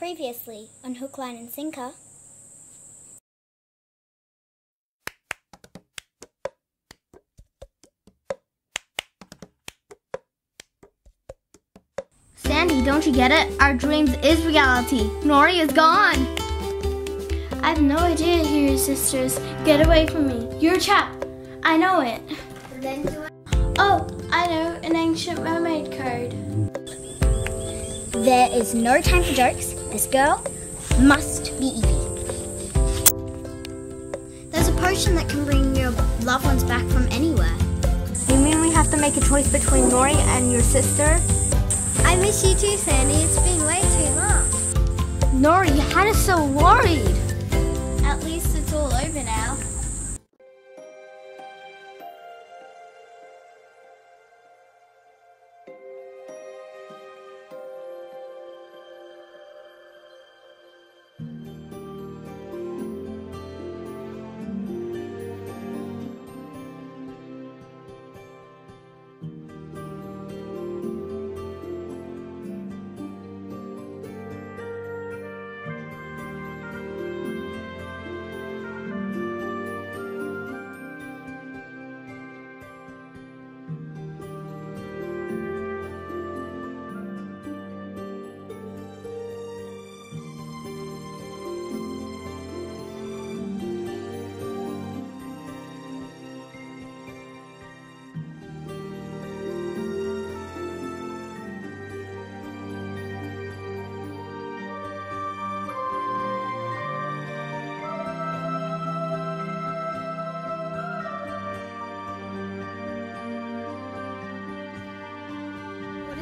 Previously on Hook, Line and Sinker. Sandy, don't you get it? Our dreams is reality. Nori is gone. I have no idea who your sisters. Get away from me. You're a chap. I know it. Oh, I know an ancient mermaid code. There is no time for jokes. This girl must be Evie. There's a potion that can bring your loved ones back from anywhere. You mean we have to make a choice between Nori and your sister? I miss you too, Sandy. It's been way too long. Nori, you had us so worried.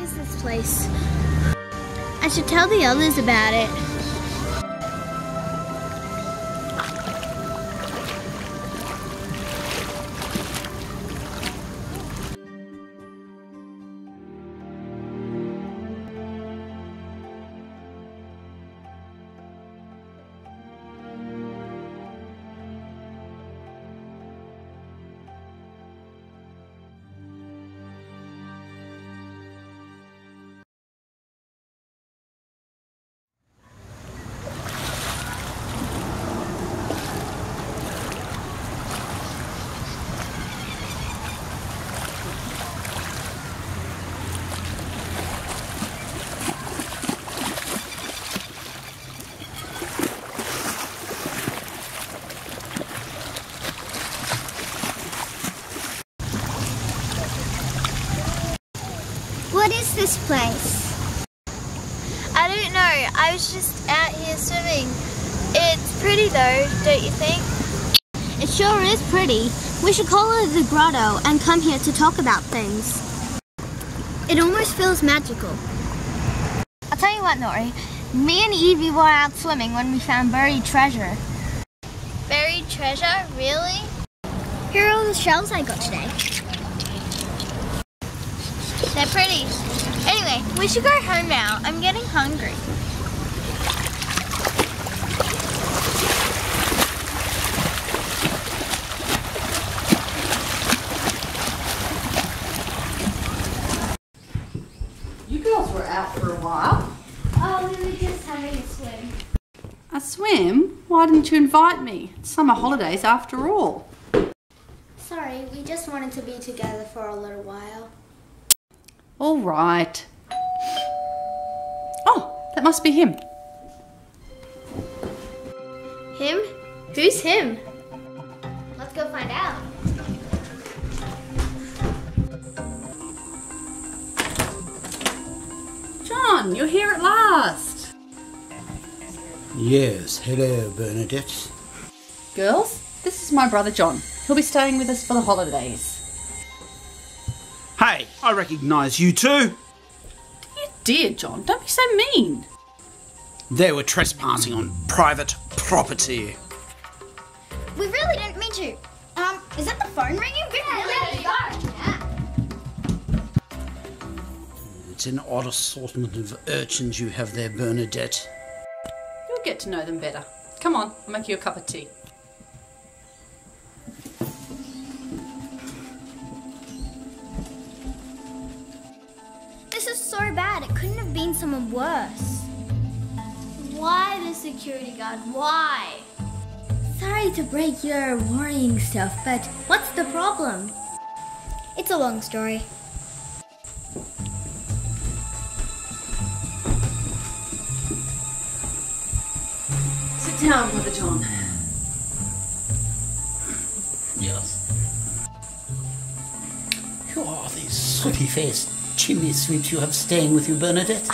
Is this place? I should tell the others about it. Place? I don't know. I was just out here swimming. It's pretty though, don't you think? It sure is pretty. We should call it the grotto and come here to talk about things. It almost feels magical. I'll tell you what, Nori. Me and Evie were out swimming when we found buried treasure. Buried treasure? Really? Here are all the shells I got today. They're pretty. Anyway, we should go home now. I'm getting hungry. You girls were out for a while. Oh, we were just having a swim. A swim? Why didn't you invite me? It's summer holidays after all. Sorry, we just wanted to be together for a little while. All right. Oh, that must be him. Him? Who's him? Let's go find out. John, you're here at last. Yes, hello, Bernadette. Girls, this is my brother John. He'll be staying with us for the holidays. Hey, I recognise you two. You dear John, don't be so mean. They were trespassing on private property. We really didn't mean to. Um, is that the phone ringing? It's an odd assortment of urchins you have there, Bernadette. You'll get to know them better. Come on, I'll make you a cup of tea. Couldn't have been someone worse. Why the security guard? Why? Sorry to break your worrying stuff, but what's the problem? It's a long story. Sit down, Brother John. Yes. Who are these sooty faced chimney sweeps you have staying with you, Bernadette?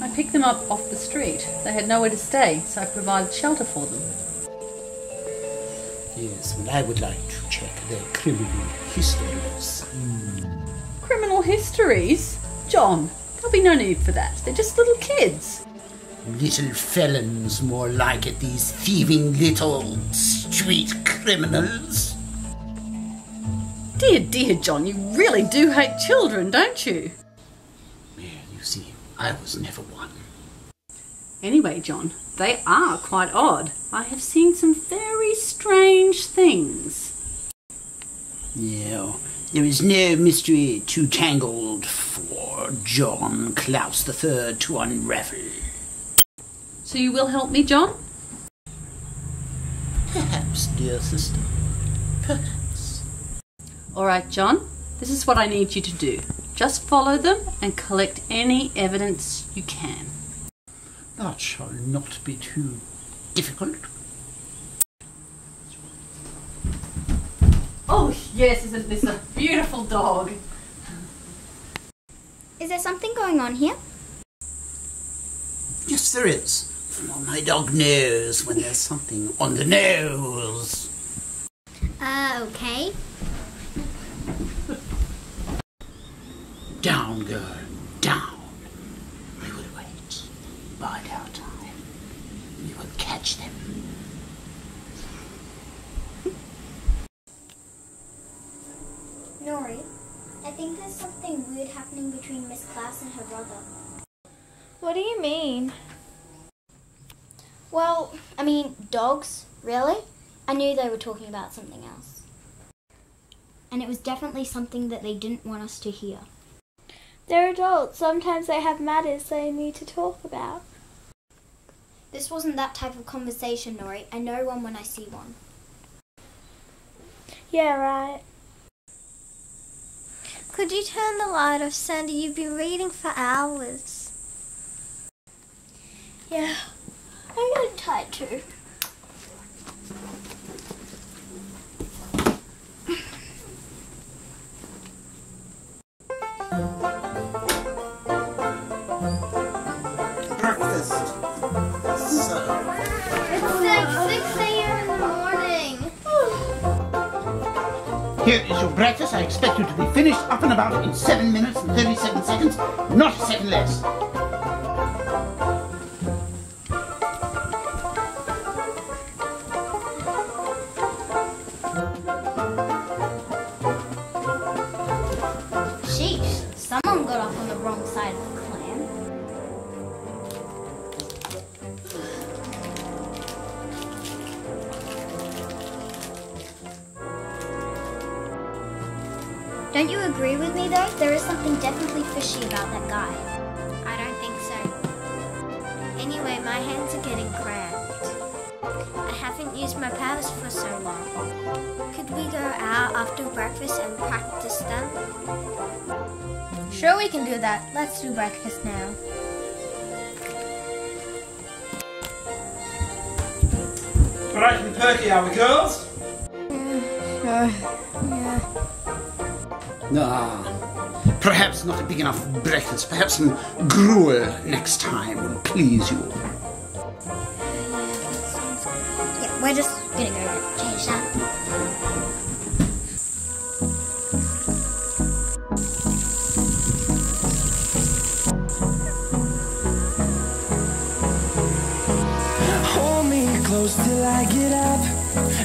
I picked them up off the street. They had nowhere to stay, so I provided shelter for them. Yes, well, I would like to check their criminal histories. Criminal histories? John, there'll be no need for that. They're just little kids. Little felons, more like it, these thieving little street criminals. Dear, dear John, you really do hate children, don't you? Yeah, you see, I was never one. Anyway, John, they are quite odd. I have seen some very strange things. No, there is no mystery too tangled for John Clous III to unravel. So you will help me, John? Perhaps, dear sister. Perhaps. All right, John, this is what I need you to do. Just follow them and collect any evidence you can. That shall not be too difficult. Oh, yes, isn't this a beautiful dog? Is there something going on here? Yes, there is. Well, my dog knows when there's something on the nose. Uh, okay. Down, girl, down. We will wait. Bide our time. We will catch them. Nori, I think there's something weird happening between Miss Clous and her brother. What do you mean? Well, I mean, dogs, really? I knew they were talking about something else. And it was definitely something that they didn't want us to hear. They're adults. Sometimes they have matters they need to talk about. This wasn't that type of conversation, Nori. I know one when I see one. Yeah, right. Could you turn the light off, Sandy? You've been reading for hours. Yeah, I'm getting tired too. Here is your breakfast. I expect you to be finished up and about in 7 minutes and 37 seconds, not a second less. Don't you agree with me though? There is something definitely fishy about that guy. I don't think so. Anyway, my hands are getting cramped. I haven't used my powers for so long. Could we go out after breakfast and practice them? Sure, we can do that. Let's do breakfast now. Bright and perky, are we, girls? Mm, uh, Ah, perhaps not a big enough breakfast. Perhaps some gruel next time will please you. Yeah, we're just gonna go change that. Hold me close till I get up.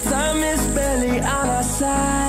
Time is barely on our side.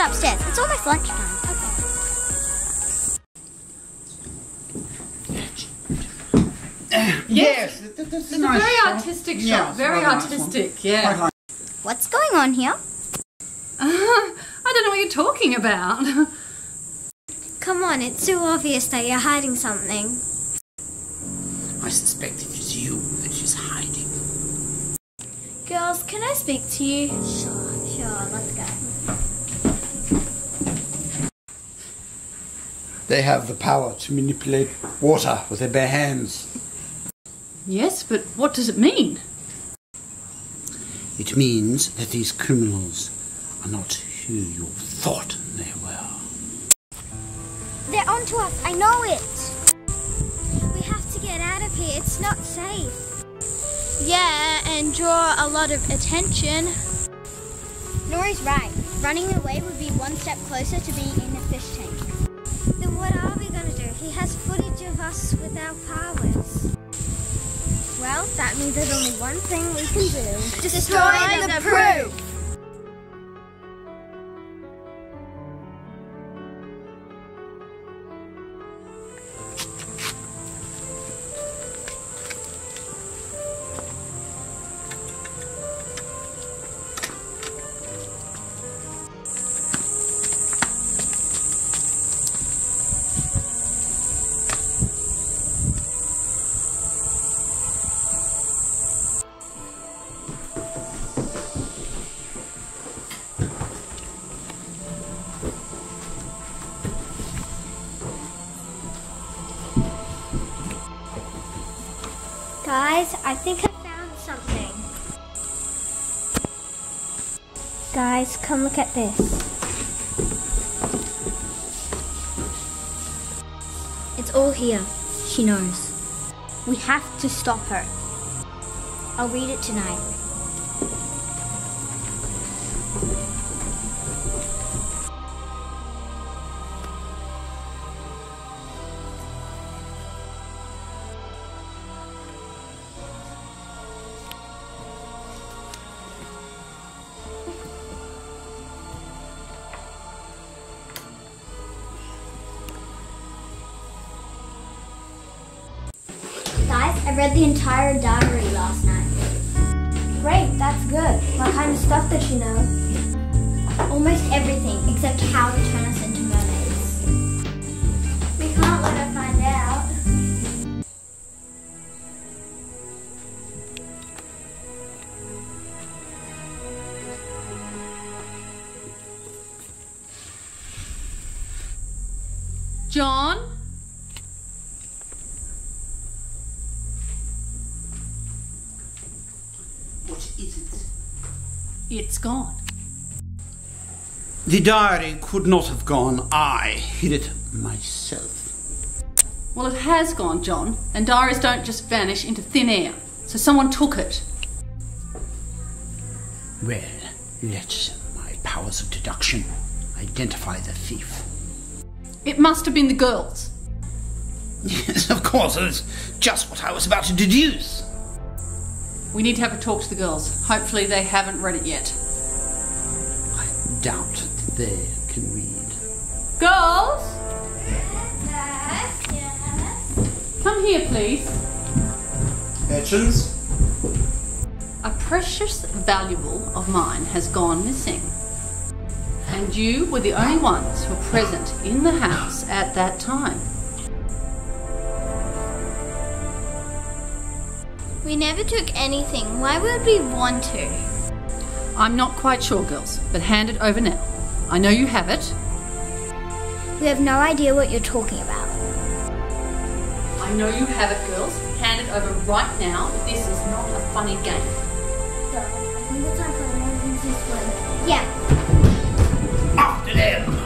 Head upstairs. It's almost lunchtime. Yes, th- th- this is It's a nice very shot. artistic Yeah, shot. it's Very rather nice artistic, yeah. like- What's going on here? I don't know what you're talking about. Come on, it's so obvious that you're hiding something. I suspect it is you that she's hiding. Girls, can I speak to you? Sure, sure, let's go. They have the power to manipulate water with their bare hands. yes, but what does it mean? It means that these criminals are not who you thought they were. They're onto us, I know it. We have to get out of here, it's not safe. Yeah, and draw a lot of attention. Nori's right. Running away would be one step closer to being He has footage of us with our powers. Well, that means there's only one thing we can do. Destroy the proof. Something. Guys, come look at this. It's all here. She knows. We have to stop her. I'll read it tonight. Guys, I read the entire diary last night. Great, that's good. What kind of stuff does she know? Almost everything except how to turn us into mermaids. We can't let her is it? It's gone. The diary could not have gone. I hid it myself. Well, it has gone, John, and diaries don't just vanish into thin air. So someone took it. Well, let my powers of deduction identify the thief. It must have been the girls. Yes, of course, that's just what I was about to deduce. We need to have a talk to the girls. Hopefully, they haven't read it yet. I doubt that they can read. Girls? Come here, please. Etchins? A precious valuable of mine has gone missing. And you were the only ones who were present in the house at that time. We never took anything. Why would we want to? I'm not quite sure, girls, but hand it over now. I know you have it. We have no idea what you're talking about. I know you have it, girls. Hand it over right now. This is not a funny game. Yeah. After them!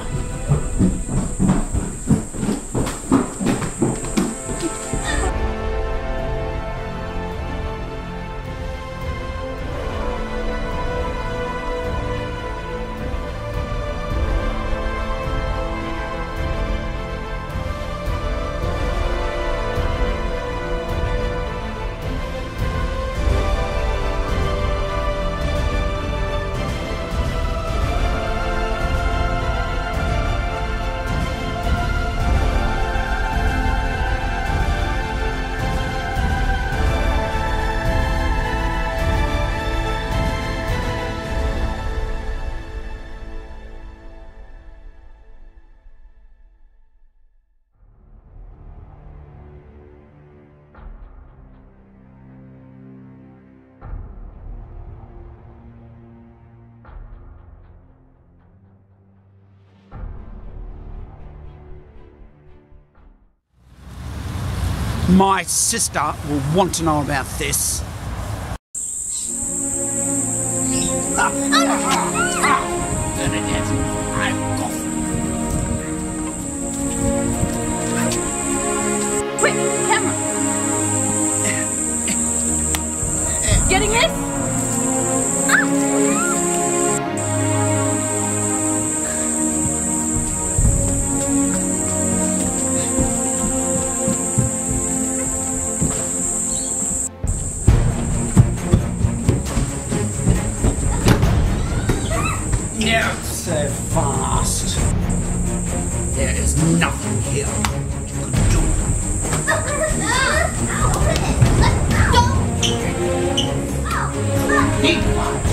My sister will want to know about this. Not so fast. There is nothing here you can do. Be quiet.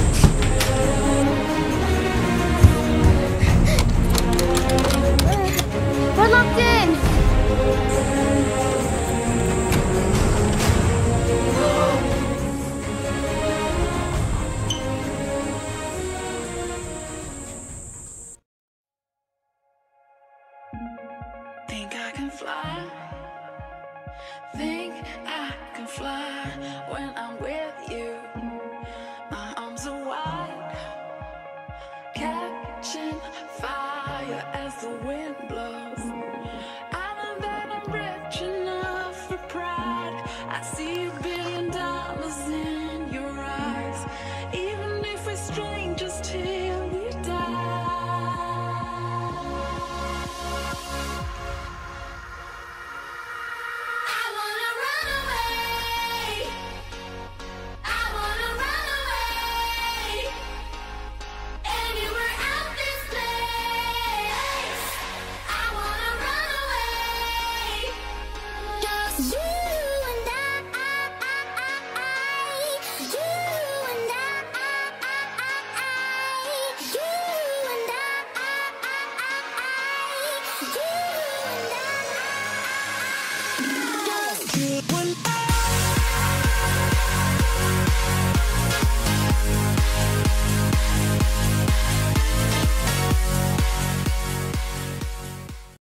We're locked in. Think I can fly when I'm with